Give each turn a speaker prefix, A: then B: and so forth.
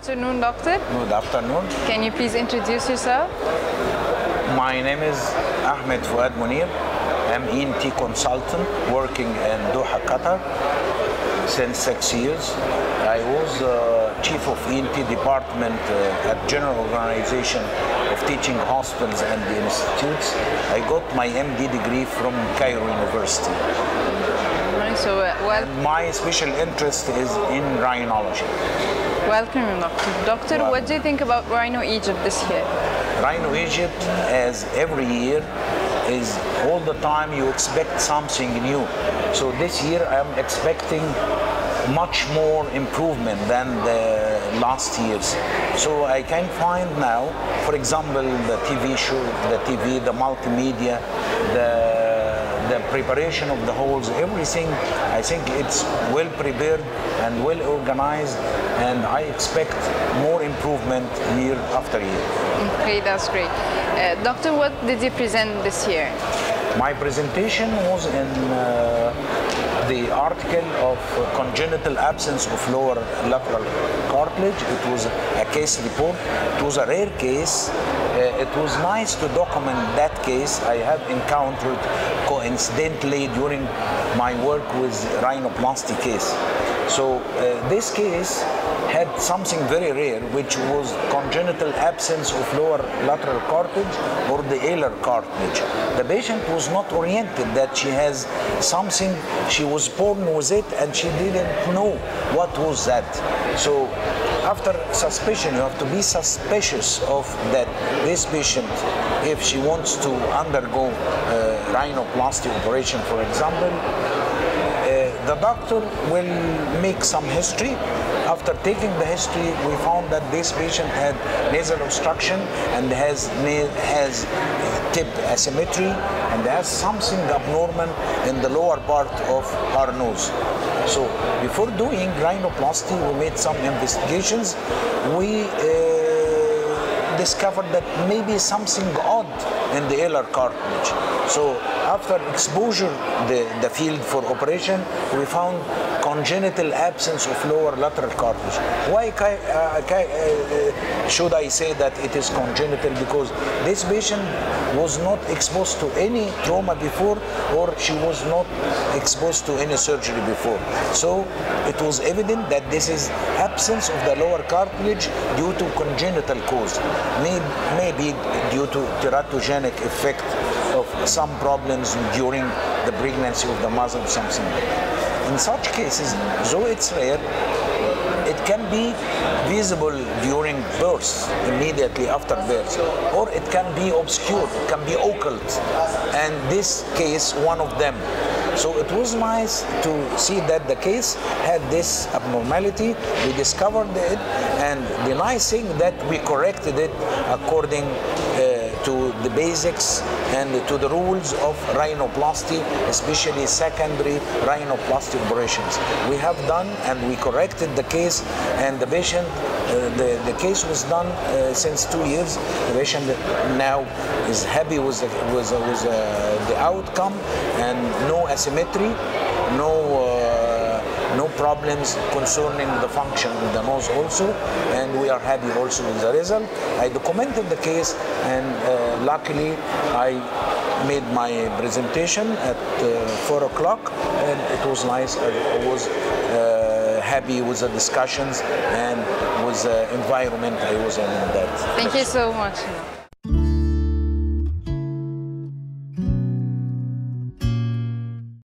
A: afternoon, doctor.
B: Good afternoon.
A: Can you please introduce yourself?
B: My name is Ahmed Fouad Munir. I'm ENT consultant working in Doha, Qatar since six years. I was uh, chief of ENT department uh, at General Organization of Teaching Hospitals and Institutes. I got my MD degree from Cairo University.
A: So, uh, well,
B: My special interest is in rhinology.
A: welcome, doctor. Doctor, what do you think about Rhino Egypt this year?
B: Rhino Egypt, as every year, is all the time you expect something new. So this year I'm expecting much more improvement than the last years. So I can find now, for example, the TV show, the TV, the multimedia, the the preparation of the halls, everything, I think it's well prepared and well organized, and I expect more improvement year after year.
A: Okay, that's great. Uh, doctor, what did you present this year?
B: My presentation was in uh, the article of congenital absence of lower lateral cartilage. It was a case report. It was a rare case. Uh, it was nice to document that case. I have encountered coincidentally during my work with rhinoplasty case. So uh, this case had something very rare, which was congenital absence of lower lateral cartilage or the alar cartilage. The patient was not oriented that she has something, she was born with it and she didn't know what was that. So after suspicion, you have to be suspicious of that this patient, if she wants to undergo uh, rhinoplasty operation, for example, uh, the doctor will make some history. After taking the history, we found that this patient had nasal obstruction and has has tip asymmetry and has something abnormal in the lower part of her nose. So before doing rhinoplasty, we made some investigations. We uh, discovered that maybe something odd in the alar cartilage. So after exposure the, the field for operation, we found congenital absence of lower lateral cartilage. Why uh, ca- uh, should I say that it is congenital? Because this patient was not exposed to any trauma before or she was not exposed to any surgery before. So it was evident that this is absence of the lower cartilage due to congenital cause. May- Maybe due to teratogenic effect of some problems during the pregnancy of the mother or something. In such cases, though it's rare, it can be visible during birth, immediately after birth, or it can be obscured, it can be occult, and this case, one of them. So it was nice to see that the case had this abnormality. We discovered it, and the nice thing that we corrected it according uh, to the basics and to the rules of rhinoplasty, especially secondary rhinoplasty operations. We have done and we corrected the case, and the patient, uh, the, the case was done uh, since two years. The patient now is happy with the, with, with the, the outcome and no asymmetry, no. No problems concerning the function of the nose also and we are happy also with the result. I documented the case and uh, luckily i made my presentation at uh, 4 o'clock and it was nice. I, I was uh, happy with the discussions and with the environment i was in. That
A: Thank you so much.